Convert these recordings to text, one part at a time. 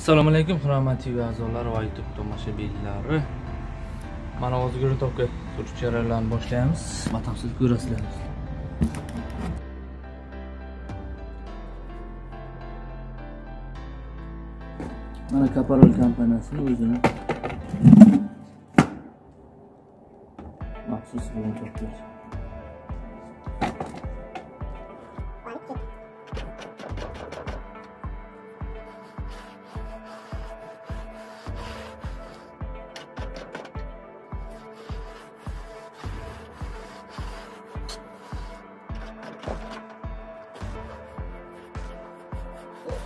assalomu alaykum hurmatli a'zolar va youtube tomoshabinlari. Mana hozirgi to'pga surish jarayonlarini boshlaymiz. Batafsil ko'rasizlar. Mana kaparol kompaniyasini o'zini maxsus bilan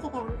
停就对了。